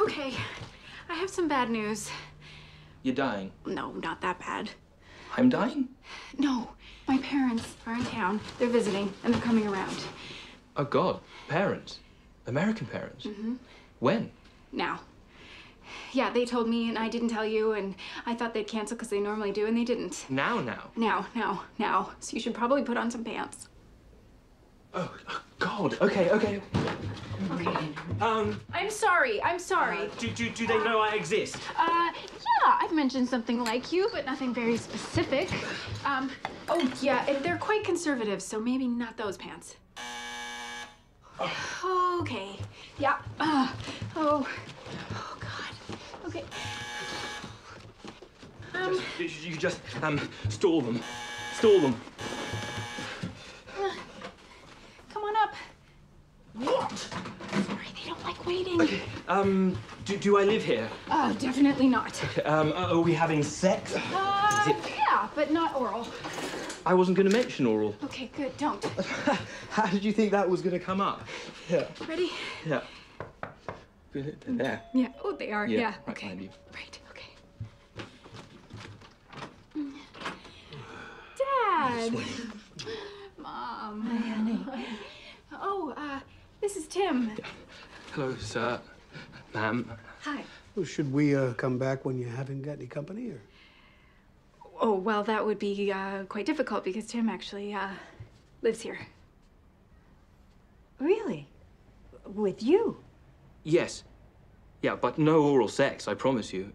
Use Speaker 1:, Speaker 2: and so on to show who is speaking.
Speaker 1: Okay, I have some bad news.
Speaker 2: You're dying.
Speaker 1: No, not that bad.
Speaker 2: I'm dying?
Speaker 1: No, my parents are in town. They're visiting and they're coming around.
Speaker 2: Oh, God. Parents. American parents. Mm-hmm. When?
Speaker 1: Now. Yeah, they told me and I didn't tell you, and I thought they'd cancel because they normally do, and they didn't.
Speaker 2: Now, now.
Speaker 1: Now, now, now. So you should probably put on some pants.
Speaker 2: Oh, oh God. Okay, okay.
Speaker 1: Okay.
Speaker 2: Um,
Speaker 1: I'm sorry. I'm sorry.
Speaker 2: do, do, do they know I exist?
Speaker 1: Uh, yeah, I've mentioned something like you, but nothing very specific. Um, oh, yeah, and they're quite conservative, so maybe not those pants. Okay. Yeah. Uh, oh. Oh, God. Okay. Um,
Speaker 2: You, you just, um, stall them. Stall them.
Speaker 1: come on up.
Speaker 2: What?
Speaker 1: Sorry, they don't waiting.
Speaker 2: Um, do, do I live here?
Speaker 1: Uh, definitely not.
Speaker 2: Um, are we having sex?
Speaker 1: Uh, yeah, but not oral.
Speaker 2: I wasn't going to mention oral.
Speaker 1: Okay, good, don't.
Speaker 2: How did you think that was going to come up? Yeah.
Speaker 1: Ready?
Speaker 2: Yeah. There.
Speaker 1: Yeah. Oh, they are.
Speaker 2: Yeah,
Speaker 1: Yeah.
Speaker 2: right
Speaker 1: okay.
Speaker 2: behind you.
Speaker 1: Right. Okay. Dad. Mom. Hi, honey. Oh, uh, this is Tim.
Speaker 2: Hello, sir. Ma'am.
Speaker 1: Hi.
Speaker 3: Well, should we uh, come back when you haven't got any company, or?
Speaker 1: Oh, well, that would be uh, quite difficult because Tim actually uh, lives here.
Speaker 4: Really? With you?
Speaker 2: Yes. Yeah, but no oral sex, I promise you.